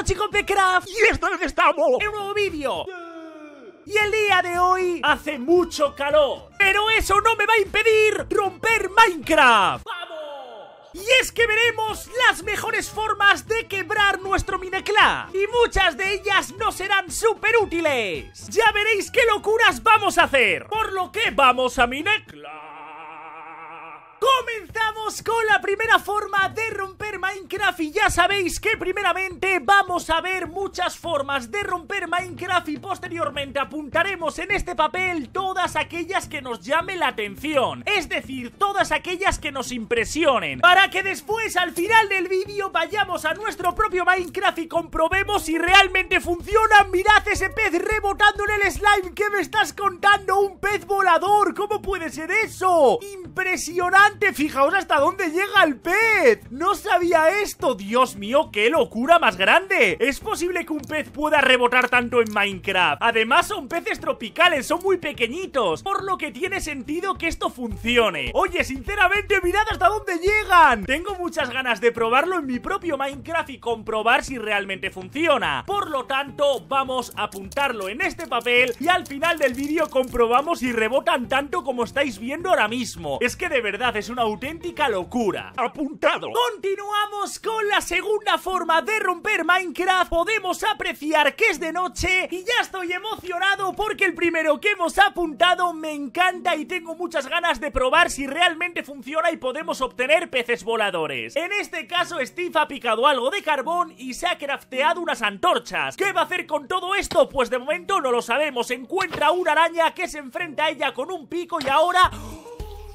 chicos de Craft Y esta vez estamos en un nuevo vídeo y el día de hoy hace mucho calor Pero eso no me va a impedir romper Minecraft. ¡Vamos! Y es que veremos las mejores formas de quebrar nuestro Minecraft Y muchas de ellas no serán súper útiles Ya veréis qué locuras vamos a hacer. Por lo que vamos a Minecraft Comenzamos con la primera forma de romper Minecraft y ya sabéis que primeramente vamos a ver muchas formas de romper Minecraft y posteriormente apuntaremos en este papel todas aquellas que nos llamen la atención, es decir, todas aquellas que nos impresionen, para que después al final del vídeo vayamos a nuestro propio Minecraft y comprobemos si realmente funciona. Mirad ese pez rebotando en el slime, ¿qué me estás contando? ¿Un pez volador? ¿Cómo puede ser eso? ¡Impresionante! ¡Fijaos hasta dónde llega el pez! ¡No sabía esto! ¡Dios mío, qué locura más grande! ¿Es posible que un pez pueda rebotar tanto en Minecraft? Además son peces tropicales, son muy pequeñitos Por lo que tiene sentido que esto funcione Oye, sinceramente, mirad hasta dónde llegan Tengo muchas ganas de probarlo en mi propio Minecraft y comprobar si realmente funciona Por lo tanto, vamos a apuntarlo en este papel Y al final del vídeo comprobamos si rebotan tanto como estáis viendo ahora mismo Es que de verdad es una auténtica locura. Apuntado. Continuamos con la segunda forma de romper Minecraft. Podemos apreciar que es de noche y ya estoy emocionado porque el primero que hemos apuntado me encanta y tengo muchas ganas de probar si realmente funciona y podemos obtener peces voladores. En este caso Steve ha picado algo de carbón y se ha crafteado unas antorchas. ¿Qué va a hacer con todo esto? Pues de momento no lo sabemos. Encuentra una araña que se enfrenta a ella con un pico y ahora...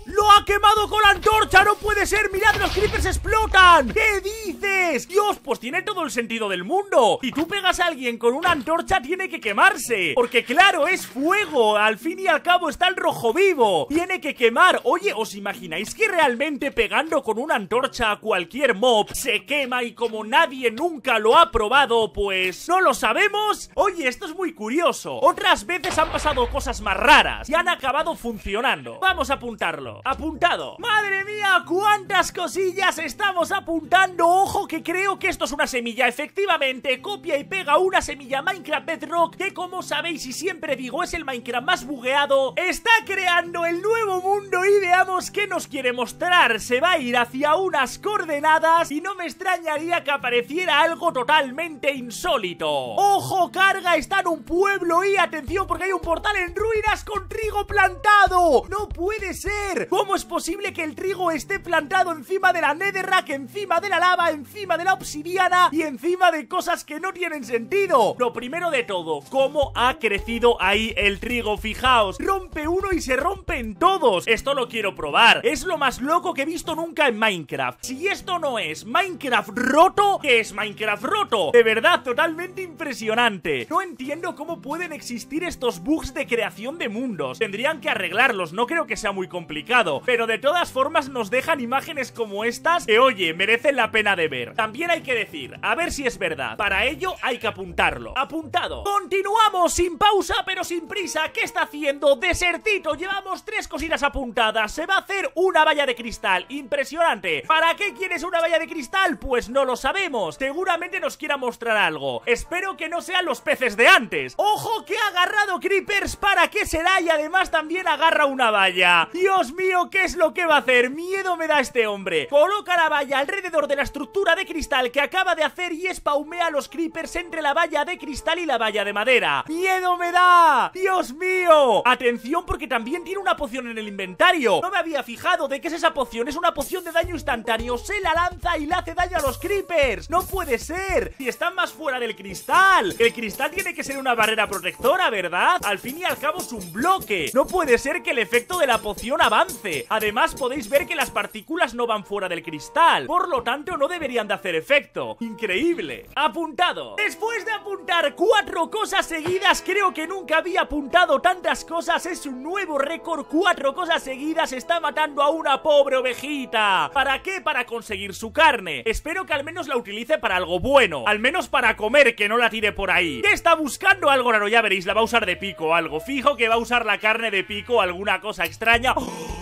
¡Lo ha quemado con la antorcha! ¡No puede ser! ¡Mirad, los creepers explotan! ¿Qué dices? Dios, pues tiene todo el sentido del mundo Y tú pegas a alguien con una antorcha tiene que quemarse Porque claro, es fuego Al fin y al cabo está el rojo vivo Tiene que quemar Oye, ¿os imagináis que realmente pegando con una antorcha a cualquier mob se quema y como nadie nunca lo ha probado, pues no lo sabemos? Oye, esto es muy curioso Otras veces han pasado cosas más raras y han acabado funcionando Vamos a apuntarlo Apuntado ¡Madre mía! ¿Cuántas cosillas estamos apuntando? Ojo que creo que esto es una semilla Efectivamente, copia y pega una semilla Minecraft Bedrock Que como sabéis y siempre digo es el Minecraft más bugueado Está creando el nuevo mundo y veamos qué nos quiere mostrar Se va a ir hacia unas coordenadas Y no me extrañaría que apareciera algo totalmente insólito ¡Ojo! Carga está en un pueblo y atención porque hay un portal en ruinas con trigo plantado ¡No puede ser! ¿Cómo es posible que el trigo esté plantado encima de la netherrack, encima de la lava, encima de la obsidiana y encima de cosas que no tienen sentido? Lo primero de todo, ¿cómo ha crecido ahí el trigo? Fijaos, rompe uno y se rompen todos. Esto lo quiero probar. Es lo más loco que he visto nunca en Minecraft. Si esto no es Minecraft roto, ¿qué es Minecraft roto? De verdad, totalmente impresionante. No entiendo cómo pueden existir estos bugs de creación de mundos. Tendrían que arreglarlos, no creo que sea muy complicado pero de todas formas nos dejan imágenes como estas que, oye, merecen la pena de ver. También hay que decir, a ver si es verdad. Para ello hay que apuntarlo. Apuntado. Continuamos sin pausa, pero sin prisa. ¿Qué está haciendo? Desertito. Llevamos tres cositas apuntadas. Se va a hacer una valla de cristal. Impresionante. ¿Para qué quieres una valla de cristal? Pues no lo sabemos. Seguramente nos quiera mostrar algo. Espero que no sean los peces de antes. ¡Ojo que ha agarrado creepers! ¿Para qué será? Y además también agarra una valla. ¡Dios ¿qué es lo que va a hacer? Miedo me da este hombre Coloca la valla alrededor de la estructura de cristal que acaba de hacer y espaumea los creepers entre la valla de cristal y la valla de madera ¡Miedo me da! ¡Dios mío! Atención porque también tiene una poción en el inventario No me había fijado de qué es esa poción Es una poción de daño instantáneo Se la lanza y le hace daño a los creepers ¡No puede ser! Si están más fuera del cristal El cristal tiene que ser una barrera protectora, ¿verdad? Al fin y al cabo es un bloque No puede ser que el efecto de la poción avance Además podéis ver que las partículas no van fuera del cristal. Por lo tanto no deberían de hacer efecto. Increíble. Apuntado. Después de apuntar cuatro cosas seguidas Creo que nunca había apuntado tantas cosas. Es un nuevo récord. Cuatro cosas seguidas Está matando a una pobre ovejita. ¿Para qué? Para conseguir su carne. Espero que al menos la utilice para algo bueno. Al menos para comer, que no la tire por ahí. ¿Qué está buscando? Algo raro, ya veréis La va a usar de pico algo. Fijo que va a usar la carne de pico Alguna cosa extraña. ¡Oh!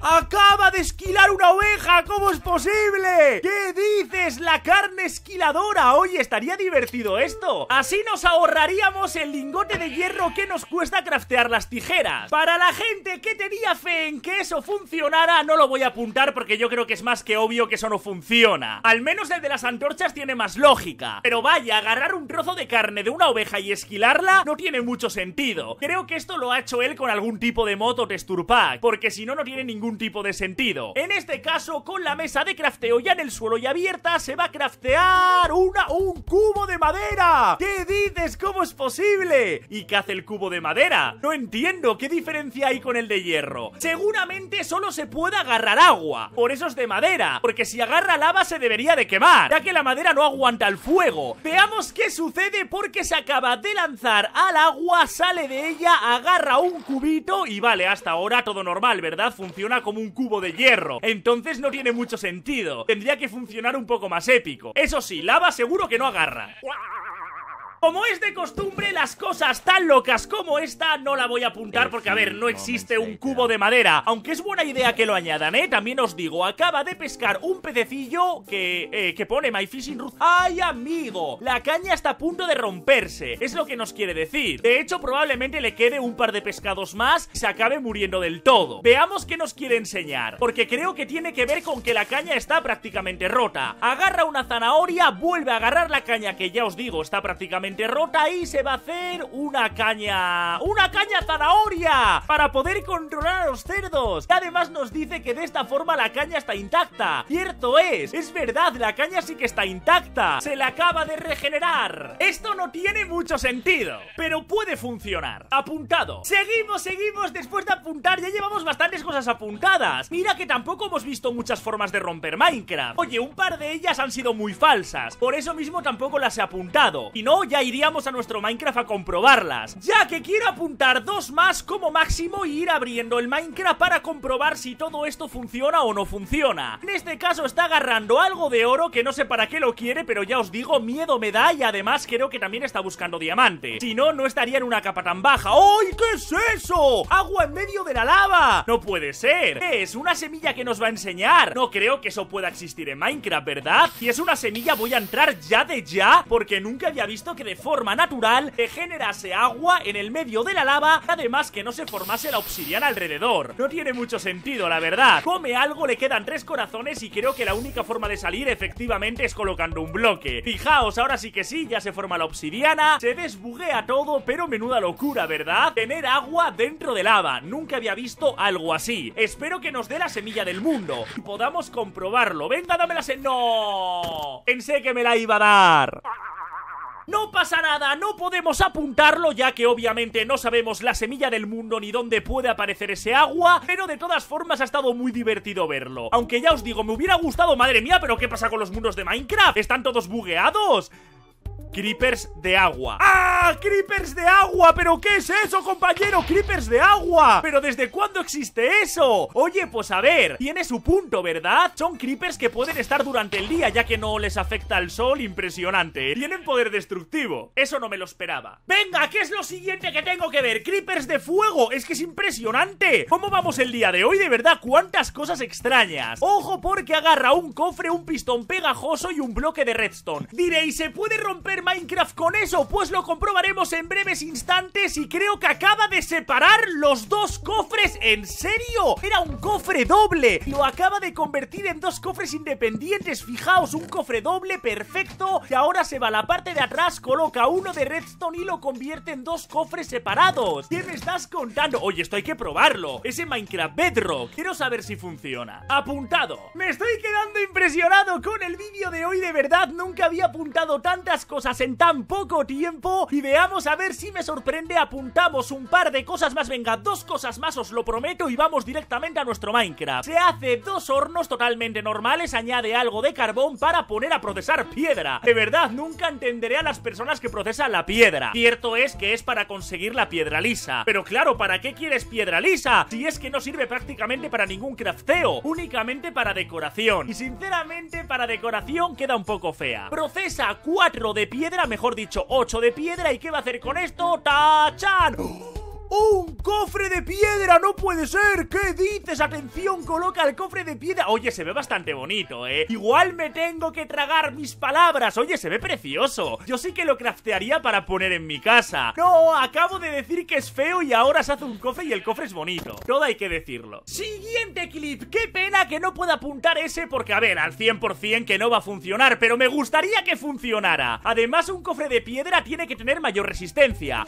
¡Acaba de esquilar una oveja! ¿Cómo es posible? ¿Qué dices? La carne esquiladora. Oye, estaría divertido esto. Así nos ahorraríamos el lingote de hierro que nos cuesta craftear las tijeras. Para la gente que tenía fe en que eso funcionara, no lo voy a apuntar porque yo creo que es más que obvio que eso no funciona. Al menos el de las antorchas tiene más lógica. Pero vaya, agarrar un trozo de carne de una oveja y esquilarla no tiene mucho sentido. Creo que esto lo ha hecho él con algún tipo de moto texture porque si no, no tiene ningún tipo de sentido. En este caso, con la mesa de crafteo ya en el suelo y abierta, se va a craftear una, un cubo de madera. ¿Qué dices? ¿Cómo es posible? ¿Y qué hace el cubo de madera? No entiendo, ¿qué diferencia hay con el de hierro? Seguramente solo se puede agarrar agua, por eso es de madera, porque si agarra lava se debería de quemar, ya que la madera no aguanta el fuego. Veamos qué sucede porque se acaba de lanzar al agua, sale de ella, agarra un cubito y vale, hasta ahora todo normal, ¿verdad? Funciona como un cubo de hierro. Entonces no tiene mucho sentido. Tendría que funcionar un poco más épico. Eso sí, lava seguro que no agarra. Como es de costumbre, las cosas tan locas como esta no la voy a apuntar porque, a ver, no existe un cubo de madera. Aunque es buena idea que lo añadan, ¿eh? También os digo, acaba de pescar un pececillo que, eh, que pone My Fishing Root. ¡Ay, amigo! La caña está a punto de romperse. Es lo que nos quiere decir. De hecho, probablemente le quede un par de pescados más y se acabe muriendo del todo. Veamos qué nos quiere enseñar. Porque creo que tiene que ver con que la caña está prácticamente rota. Agarra una zanahoria, vuelve a agarrar la caña que ya os digo está prácticamente rota y se va a hacer una caña. ¡Una caña zanahoria! Para poder controlar a los cerdos. Y además nos dice que de esta forma la caña está intacta. Cierto es, es verdad, la caña sí que está intacta. Se la acaba de regenerar. Esto no tiene mucho sentido, pero puede funcionar. Apuntado. Seguimos, seguimos. Después de apuntar, ya llevamos bastantes cosas apuntadas. Mira que tampoco hemos visto muchas formas de romper Minecraft. Oye, un par de ellas han sido muy falsas. Por eso mismo tampoco las he apuntado. Y no, ya iríamos a nuestro Minecraft a comprobarlas Ya que quiero apuntar dos más como máximo y ir abriendo el Minecraft para comprobar si todo esto funciona o no funciona En este caso está agarrando algo de oro que no sé para qué lo quiere pero ya os digo, miedo me da y además creo que también está buscando diamante Si no, no estaría en una capa tan baja ¡Ay, qué es eso! ¡Agua en medio de la lava! ¡No puede ser! ¿Qué es? ¿Una semilla que nos va a enseñar? No creo que eso pueda existir en Minecraft, ¿verdad? Si es una semilla voy a entrar ya de ya porque nunca había visto que de forma natural que generase agua en el medio de la lava, además que no se formase la obsidiana alrededor. No tiene mucho sentido, la verdad. Come algo, le quedan tres corazones y creo que la única forma de salir efectivamente es colocando un bloque. Fijaos, ahora sí que sí, ya se forma la obsidiana, se desbuguea todo, pero menuda locura, ¿verdad? Tener agua dentro de lava. Nunca había visto algo así. Espero que nos dé la semilla del mundo y podamos comprobarlo. Venga, dame la semilla. ¡No! Pensé que me la iba a dar. No pasa nada, no podemos apuntarlo ya que obviamente no sabemos la semilla del mundo ni dónde puede aparecer ese agua, pero de todas formas ha estado muy divertido verlo. Aunque ya os digo, me hubiera gustado, madre mía, pero ¿qué pasa con los mundos de Minecraft? ¿Están todos bugueados? Creepers de agua ¡Ah! ¡Creepers de agua! ¿Pero qué es eso, compañero? ¡Creepers de agua! ¿Pero desde cuándo existe eso? Oye, pues a ver, tiene su punto, ¿verdad? Son creepers que pueden estar durante el día ya que no les afecta el sol, impresionante Tienen poder destructivo, eso no me lo esperaba Venga, ¿qué es lo siguiente que tengo que ver? ¡Creepers de fuego! ¡Es que es impresionante! ¿Cómo vamos el día de hoy? De verdad, cuántas cosas extrañas Ojo porque agarra un cofre, un pistón pegajoso y un bloque de redstone Diréis, ¿se puede romper Minecraft con eso? Pues lo comprobaremos en breves instantes y creo que acaba de separar los dos cofres. ¿En serio? Era un cofre doble. Lo acaba de convertir en dos cofres independientes. Fijaos, un cofre doble perfecto. Y ahora se va a la parte de atrás, coloca uno de redstone y lo convierte en dos cofres separados. ¿Qué me estás contando? Oye, esto hay que probarlo. Ese Minecraft Bedrock. Quiero saber si funciona. Apuntado. Me estoy quedando impresionado con el vídeo de hoy. De verdad, nunca había apuntado tantas cosas en tan poco tiempo y veamos a ver si me sorprende, apuntamos un par de cosas más, venga, dos cosas más os lo prometo y vamos directamente a nuestro Minecraft. Se hace dos hornos totalmente normales, añade algo de carbón para poner a procesar piedra. De verdad, nunca entenderé a las personas que procesan la piedra. Cierto es que es para conseguir la piedra lisa, pero claro, ¿para qué quieres piedra lisa? Si es que no sirve prácticamente para ningún crafteo, únicamente para decoración. Y sinceramente, para decoración queda un poco fea. Procesa 4 de piedra piedra, mejor dicho, 8 de piedra. ¿Y qué va a hacer con esto? ¡Tachan! ¡Un cofre de piedra! ¡No puede ser! ¿Qué dices? Atención, coloca el cofre de piedra. Oye, se ve bastante bonito, ¿eh? Igual me tengo que tragar mis palabras. Oye, se ve precioso. Yo sí que lo craftearía para poner en mi casa. No, acabo de decir que es feo y ahora se hace un cofre y el cofre es bonito. Todo hay que decirlo. Siguiente clip. Qué pena que no pueda apuntar ese porque, a ver, al 100% que no va a funcionar Pero me gustaría que funcionara. Además, un cofre de piedra tiene que tener mayor resistencia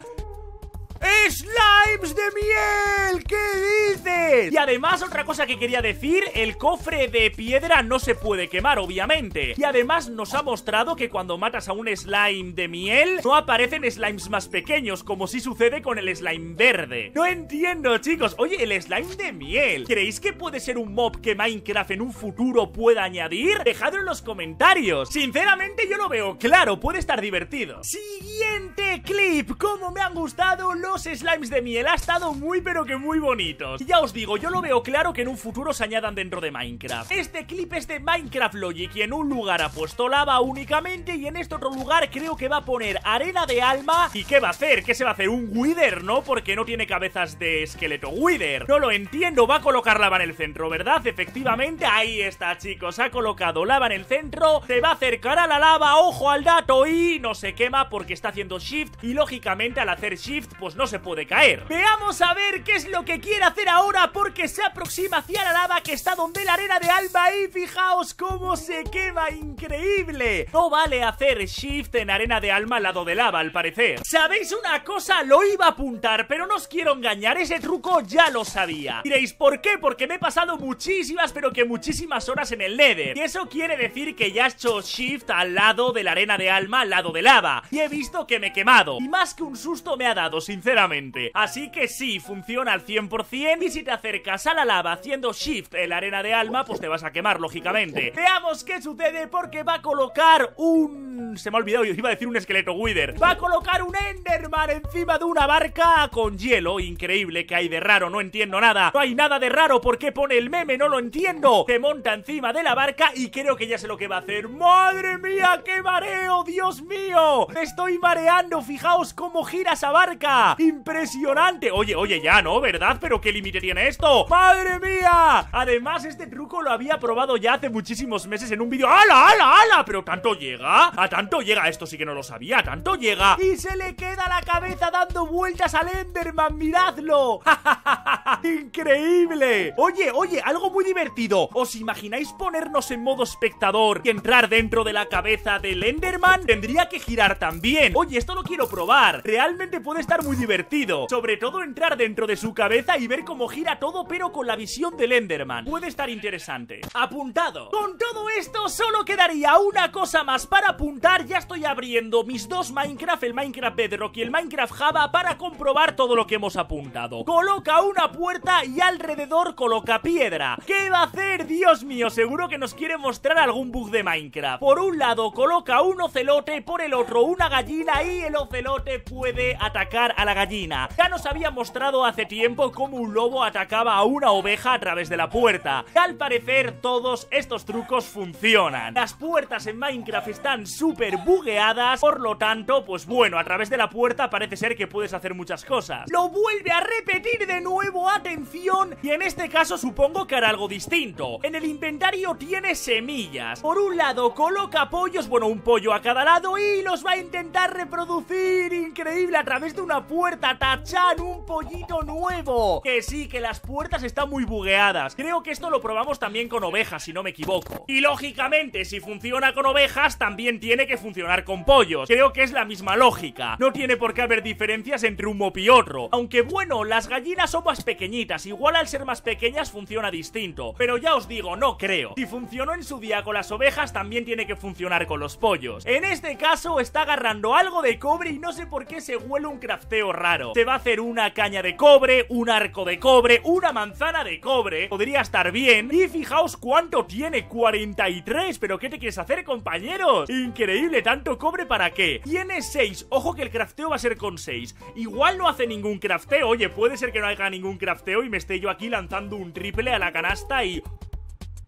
¡Slimes de miel! ¿Qué dices? Y además, otra cosa que quería decir, el cofre de piedra no se puede quemar, obviamente. Y además nos ha mostrado que cuando matas a un slime de miel, no aparecen slimes más pequeños, como si sucede con el slime verde. No entiendo, chicos. Oye, el slime de miel, ¿creéis que puede ser un mob que Minecraft en un futuro pueda añadir? Dejadlo en los comentarios. Sinceramente, yo lo veo claro, puede estar divertido. Siguiente clip. ¿Cómo me han gustado los los slimes de miel. Ha estado muy pero que muy bonitos. Y ya os digo, yo lo veo claro que en un futuro se añadan dentro de Minecraft. Este clip es de Minecraft Logic y en un lugar ha puesto lava únicamente Y en este otro lugar creo que va a poner arena de alma. ¿Y qué va a hacer? ¿Qué se va a hacer? Un Wither, ¿no? Porque no tiene cabezas de esqueleto. Wither. No lo entiendo, va a colocar lava en el centro, ¿verdad? Efectivamente, ahí está chicos, ha colocado lava en el centro. Se va a acercar a la lava, ojo al dato. Y no se quema porque está haciendo shift. Y lógicamente al hacer shift pues no se puede caer. Veamos a ver qué es lo que quiere hacer ahora Porque se aproxima hacia la lava que está donde la arena de alma Y fijaos cómo se quema, increíble. No vale hacer shift en arena de alma al lado de lava al parecer. ¿Sabéis una cosa? Lo iba a apuntar, pero no os quiero engañar Ese truco ya lo sabía. Diréis, ¿por qué? Porque me he pasado muchísimas, pero que muchísimas horas en el Nether. Y eso quiere decir que ya he hecho shift al lado de la arena de alma, al lado de lava. Y he visto que me he quemado. Y más que un susto me ha dado, sinceramente sinceramente. Así que sí, funciona al 100% y si te acercas a la lava haciendo shift en la arena de alma, pues te vas a quemar, lógicamente. Veamos qué sucede porque va a colocar un... Se me ha olvidado, yo iba a decir un esqueleto Wither. Va a colocar un Enderman encima de una barca con hielo. Increíble, que hay de raro? No entiendo nada. No hay nada de raro, ¿por qué pone el meme? No lo entiendo. Se monta encima de la barca y creo que ya sé lo que va a hacer. ¡Madre mía, qué mareo! ¡Dios mío! Me estoy mareando, fijaos cómo gira esa barca. ¡Impresionante! Oye, oye, ya, ¿no? ¿Verdad? ¿Pero qué límite tiene esto? ¡Madre mía! Además, este truco lo había probado ya hace muchísimos meses en un vídeo ¡Hala, hala, hala! ¿Pero tanto llega? ¿A tanto llega? Esto sí que no lo sabía ¿Tanto llega? Y se le queda la cabeza dando vueltas al Enderman ¡Miradlo! ¡Increíble! Oye, oye, algo muy divertido ¿Os imagináis ponernos en modo espectador y entrar dentro de la cabeza del Enderman? Tendría que girar también Oye, esto lo quiero probar Realmente puede estar muy divertido divertido. Sobre todo entrar dentro de su cabeza y ver cómo gira todo, pero con la visión del Enderman. Puede estar interesante. Apuntado. Con todo esto, solo quedaría una cosa más para apuntar. Ya estoy abriendo mis dos Minecraft, el Minecraft Bedrock y el Minecraft Java, para comprobar todo lo que hemos apuntado. Coloca una puerta y alrededor coloca piedra. ¿Qué va a hacer? Dios mío, seguro que nos quiere mostrar algún bug de Minecraft. Por un lado coloca un ocelote, por el otro una gallina y el ocelote puede atacar a la gallina. Ya nos había mostrado hace tiempo cómo un lobo atacaba a una oveja a través de la puerta. al parecer todos estos trucos funcionan. Las puertas en Minecraft están súper bugueadas, por lo tanto, pues bueno, a través de la puerta parece ser que puedes hacer muchas cosas. Lo vuelve a repetir de nuevo, atención, y en este caso supongo que hará algo distinto. En el inventario tiene semillas. Por un lado coloca pollos, bueno, un pollo a cada lado y los va a intentar reproducir increíble a través de una puerta puerta, Tachan, un pollito nuevo. Que sí, que las puertas están muy bugueadas. Creo que esto lo probamos también con ovejas, si no me equivoco. Y lógicamente, si funciona con ovejas, también tiene que funcionar con pollos. Creo que es la misma lógica. No tiene por qué haber diferencias entre un mop y otro. Aunque bueno, las gallinas son más pequeñitas. Igual al ser más pequeñas funciona distinto. Pero ya os digo, no creo. Si funcionó en su día con las ovejas, también tiene que funcionar con los pollos. En este caso, está agarrando algo de cobre y no sé por qué se huele un crafteo raro. Te va a hacer una caña de cobre, un arco de cobre, una manzana de cobre. Podría estar bien. Y fijaos cuánto tiene, 43. ¿Pero qué te quieres hacer, compañeros? Increíble, tanto cobre para qué. Tiene 6. Ojo que el crafteo va a ser con 6. Igual no hace ningún crafteo. Oye, puede ser que no haga ningún crafteo y me esté yo aquí lanzando un triple a la canasta y...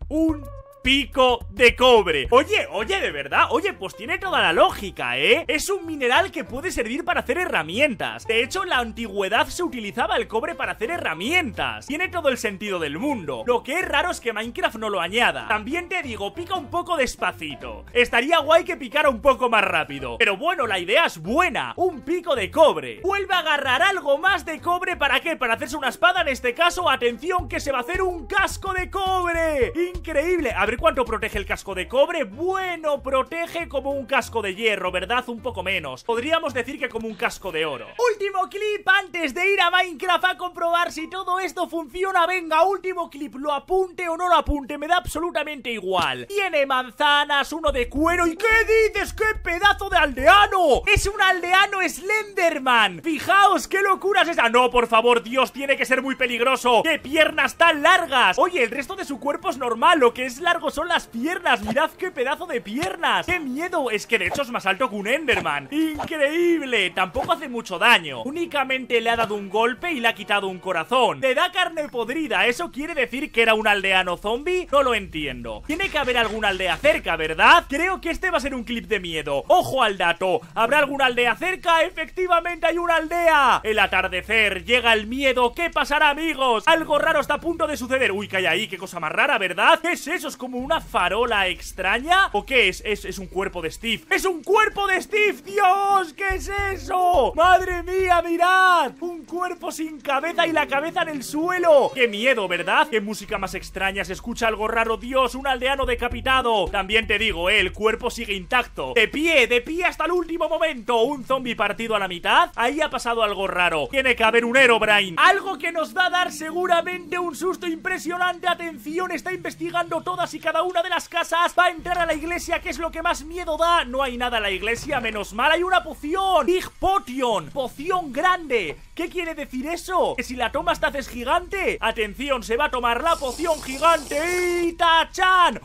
Un pico de cobre. Oye, oye, de verdad, oye, pues tiene toda la lógica, ¿eh? Es un mineral que puede servir para hacer herramientas. De hecho, en la antigüedad se utilizaba el cobre para hacer herramientas. Tiene todo el sentido del mundo. Lo que es raro es que Minecraft no lo añada. También te digo, pica un poco despacito. Estaría guay que picara un poco más rápido. Pero bueno, la idea es buena. Un pico de cobre. Vuelve a agarrar algo más de cobre ¿Para qué? Para hacerse una espada en este caso Atención que se va a hacer un casco de cobre. Increíble. A ver cuánto protege el casco de cobre Bueno, protege como un casco de hierro, ¿verdad? Un poco menos Podríamos decir que como un casco de oro Último clip antes de ir a Minecraft a comprobar si todo esto funciona Venga, último clip, lo apunte o no lo apunte Me da absolutamente igual Tiene manzanas, uno de cuero ¿Y qué dices? ¡Qué pedazo de aldeano! ¡Es un aldeano Slenderman! Fijaos, qué locura es esa No, por favor, Dios, tiene que ser muy peligroso ¡Qué piernas tan largas! Oye, el resto de su cuerpo es normal Lo que es largo son las piernas Mirad qué pedazo de piernas ¡Qué miedo! Es que de hecho es más alto que un Enderman ¡Increíble! Tampoco hace mucho daño Únicamente le ha dado un golpe y le ha quitado un corazón Le da carne podrida ¿Eso quiere decir que era un aldeano zombie? No lo entiendo Tiene que haber alguna aldea cerca, ¿verdad? Creo que este va a ser un clip de miedo ¡Ojo al dato! ¿Habrá alguna aldea cerca? ¡Efectivamente hay una aldea! El atardecer, llega el miedo ¿Qué pasará, amigos? Algo raro está a punto de suceder Uy, que hay ahí, qué cosa más rara, ¿verdad? ¿Qué es eso? ¿Es como una farola extraña? ¿O qué es? Es, es un cuerpo de Steve ¡Es un cuerpo de Steve! ¡Dios! ¿Qué es eso? ¡Madre mía, mirad! Un cuerpo sin cabeza y la cabeza en el suelo ¡Qué miedo, ¿verdad? ¡Qué música más extraña! Se escucha algo raro ¡Dios! ¡Un aldeano decapitado! También te digo, ¿eh? El cuerpo sigue intacto ¡De pie! ¡De pie hasta el último momento! ¿Un zombie partido a la mitad? Ahí ha pasado algo raro Tiene que haber un Herobrine Algo que nos va a dar seguramente un susto impresionante ¡Atención! Está investigando todas y cada una de las casas Va a entrar a la iglesia, que es lo que más miedo da No hay nada en la iglesia, menos mal ¡Hay una poción! ¡Big Potion! ¡Poción grande! ¿Qué quiere decir eso? ¿Que si la tomas te haces gigante? Atención, se va a tomar la poción gigante y ¡Tachan!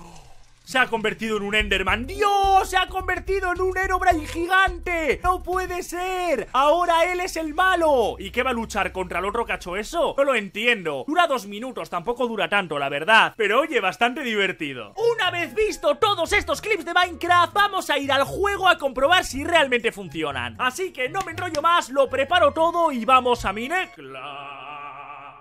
Se ha convertido en un Enderman. ¡Dios! Se ha convertido en un Herobrine gigante. ¡No puede ser! Ahora él es el malo. ¿Y qué va a luchar contra el otro cacho eso? No lo entiendo. Dura dos minutos, tampoco dura tanto, la verdad. Pero oye, bastante divertido. Una vez visto todos estos clips de Minecraft Vamos a ir al juego a comprobar si realmente funcionan. Así que no me enrollo más, lo preparo todo y vamos a Minecraft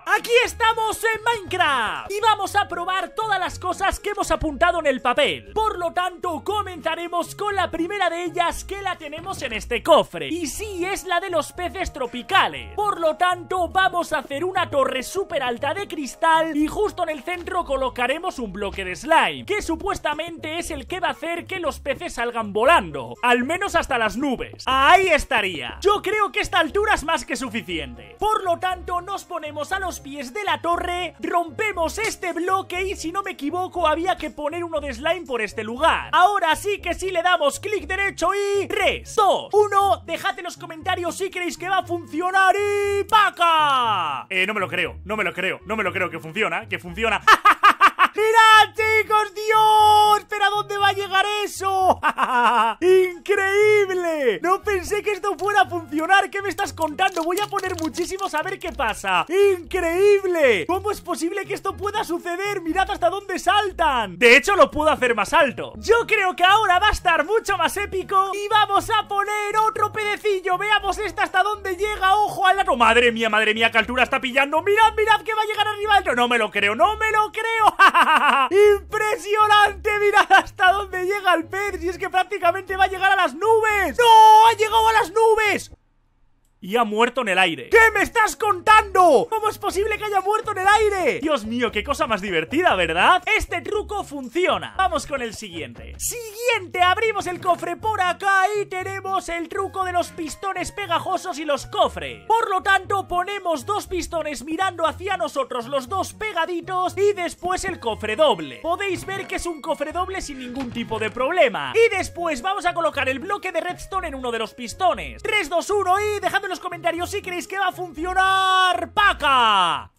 Aquí estamos en Minecraft y vamos a probar todas las cosas que hemos apuntado en el papel. Por lo tanto, comenzaremos con la primera de ellas que la tenemos en este cofre. Y sí, es la de los peces tropicales. Por lo tanto, vamos a hacer una torre súper alta de cristal y justo en el centro colocaremos un bloque de slime, que supuestamente es el que va a hacer que los peces salgan volando. Al menos hasta las nubes. Ahí estaría. Yo creo que esta altura es más que suficiente. Por lo tanto, nos ponemos a los pies de la torre, rompemos este bloque y si no me equivoco había que poner uno de slime por este lugar. Ahora sí que sí le damos clic derecho y... 3, 2, 1, dejad en los comentarios si creéis que va a funcionar y... ¡Paca! Eh, no me lo creo, no me lo creo, no me lo creo que funciona, que funciona. ¡Mirad, chicos! ¡Dios! ¿Pero a dónde va a llegar eso? ¡Increíble! No pensé que esto fuera a funcionar. ¿Qué me estás contando? Voy a poner muchísimos a ver qué pasa. ¡Increíble! ¿Cómo es posible que esto pueda suceder? ¡Mirad hasta dónde saltan! De hecho, lo puedo hacer más alto. Yo creo que ahora va a estar mucho más épico. Y vamos a poner otro pedecillo. Veamos esta hasta dónde llega. ¡Ojo al lado! ¡Madre mía, madre mía! ¿Qué altura está pillando? ¡Mirad, mirad que va a llegar arriba! No me lo creo, no me lo creo. ¡Impresionante! Mirad hasta dónde llega el pez Y es que prácticamente va a llegar a las nubes ¡No! ¡Ha llegado a las nubes! Y ha muerto en el aire. ¿Qué me estás contando? ¿Cómo es posible que haya muerto en el aire? Dios mío, qué cosa más divertida, ¿verdad? Este truco funciona. Vamos con el siguiente. Siguiente, abrimos el cofre por acá y tenemos el truco de los pistones pegajosos y los cofres. Por lo tanto, ponemos dos pistones mirando hacia nosotros, los dos pegaditos, y después el cofre doble. Podéis ver que es un cofre doble sin ningún tipo de problema. Y después vamos a colocar el bloque de redstone en uno de los pistones. 3, 2, 1 y dejadme los comentarios si creéis que va a funcionar. ¡Paca!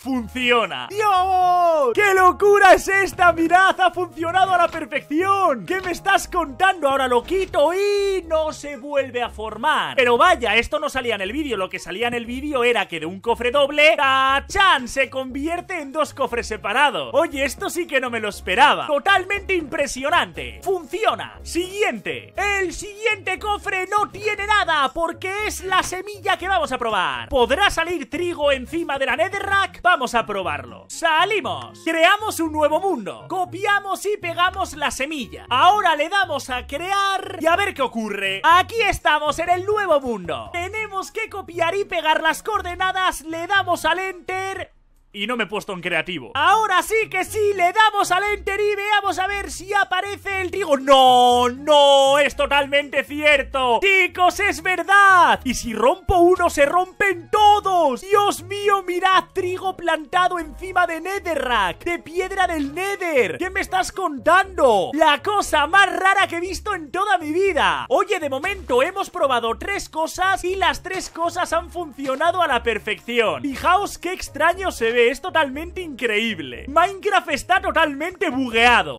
Funciona. ¡Dios! ¡Qué locura es esta! ¡Mirad! ¡Ha funcionado a la perfección! ¿Qué me estás contando? Ahora lo quito y no se vuelve a formar. Pero vaya, esto no salía en el vídeo. Lo que salía en el vídeo era que de un cofre doble, ¡tachan! Se convierte en dos cofres separados. Oye, esto sí que no me lo esperaba. Totalmente impresionante. Funciona. Siguiente. El siguiente cofre no tiene nada porque es la semilla que vamos a probar. ¿Podrá salir trigo encima de la netherrack? Vamos a probarlo. Salimos. Creamos un nuevo mundo. Copiamos y pegamos la semilla. Ahora le damos a crear y a ver qué ocurre. Aquí estamos en el nuevo mundo. Tenemos que copiar y pegar las coordenadas. Le damos al enter y no me he puesto en creativo. Ahora sí que sí, le damos al enter y veamos a ver si aparece el trigo. ¡No! ¡No! ¡Es totalmente cierto! ¡Chicos, es verdad! Y si rompo uno, se rompen todos. ¡Dios mío, mirad! Trigo plantado encima de Netherrack, de piedra del Nether. ¿Qué me estás contando? La cosa más rara que he visto en toda mi vida. Oye, de momento hemos probado tres cosas y las tres cosas han funcionado a la perfección. Fijaos qué extraño se ve es totalmente increíble. Minecraft está totalmente bugueado.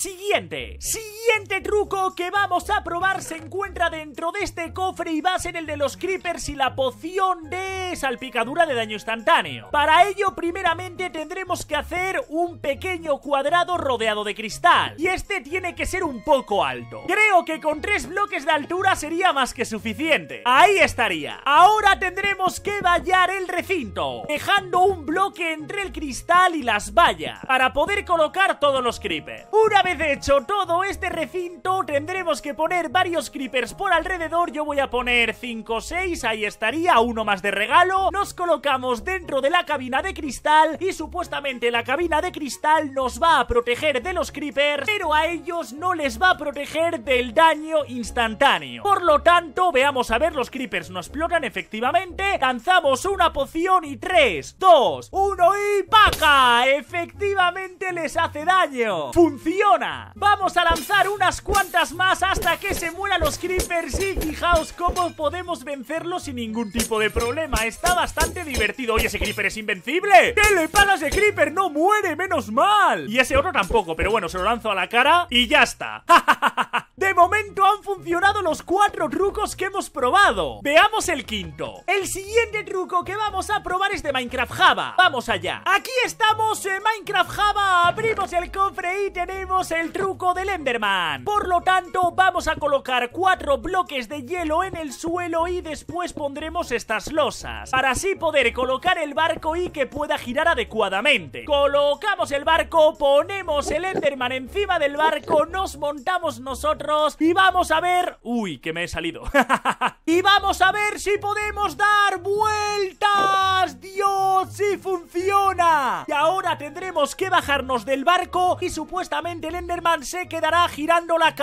Siguiente. Siguiente truco que vamos a probar se encuentra dentro de este cofre y va a ser el de los creepers y la poción de salpicadura de daño instantáneo. Para ello, primeramente tendremos que hacer un pequeño cuadrado rodeado de cristal. Y este tiene que ser un poco alto. Creo que con tres bloques de altura sería más que suficiente. Ahí estaría. Ahora tendremos que vallar el recinto, dejando un bloque entre el cristal y las vallas para poder colocar todos los creepers. Una vez hecho todo este recinto, tendremos que poner varios creepers por alrededor. Yo voy a poner 5 o 6, ahí estaría, uno más de regalo. Nos colocamos dentro de la cabina de cristal y supuestamente la cabina de cristal nos va a proteger de los creepers, pero a ellos no les va a proteger del daño instantáneo. Por lo tanto, veamos a ver, los creepers nos explotan efectivamente. Lanzamos una poción y 3, 2, uno y ¡paca! Efectivamente les hace daño. ¡Funciona! Vamos a lanzar unas cuantas más hasta que se mueran los creepers y fijaos cómo podemos vencerlos sin ningún tipo de problema. Está bastante divertido. Oye, ese creeper es invencible. ¿Qué le pasa a ese creeper? No muere, menos mal. Y ese otro tampoco, pero bueno, se lo lanzo a la cara y ya está. De momento han funcionado los cuatro trucos que hemos probado. Veamos el quinto. El siguiente truco que vamos a probar es de Minecraft Java. Vamos allá. Aquí estamos en Minecraft Java. Abrimos el cofre y tenemos el truco del Enderman. Por lo tanto, vamos a colocar cuatro bloques de hielo en el suelo y después pondremos estas losas. Para así poder colocar el barco y que pueda girar adecuadamente. Colocamos el barco, ponemos el Enderman encima del barco, nos montamos nosotros y vamos a ver... Uy, que me he salido. y vamos a ver si podemos dar vueltas. Dios, sí funciona. Y ahora tendremos que bajarnos del barco y supuestamente el Enderman se quedará girando la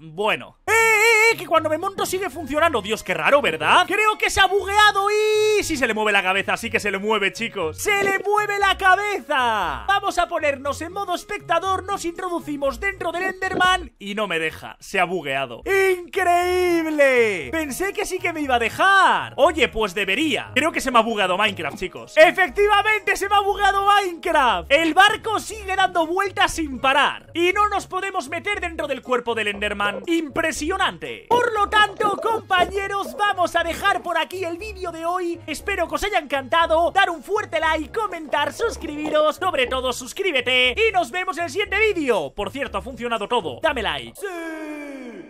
Bueno. ¡Eh, eh, eh! Que cuando me monto sigue funcionando. Dios, qué raro, ¿verdad? Creo que se ha bugueado y... Sí se le mueve la cabeza, sí que se le mueve, chicos. ¡Se le mueve la cabeza! Vamos a ponernos en modo espectador, nos introducimos dentro del Enderman y no me deja. Se ha bugueado. ¡Increíble! Pensé que sí que me iba a dejar. Oye, pues debería. Creo que se me ha bugueado Minecraft, chicos. ¡Efectivamente se me ha bugueado Minecraft! El barco sigue dando vueltas sin parar. Y no nos podemos meter dentro del cuerpo del Enderman. ¡Impresionante! Por lo tanto, compañeros, vamos a dejar por aquí el vídeo de hoy. Espero que os haya encantado. Dar un fuerte like, comentar, suscribiros. Sobre todo, suscríbete. Y nos vemos en el siguiente vídeo. Por cierto, ha funcionado todo. Dame like. ¡Sí!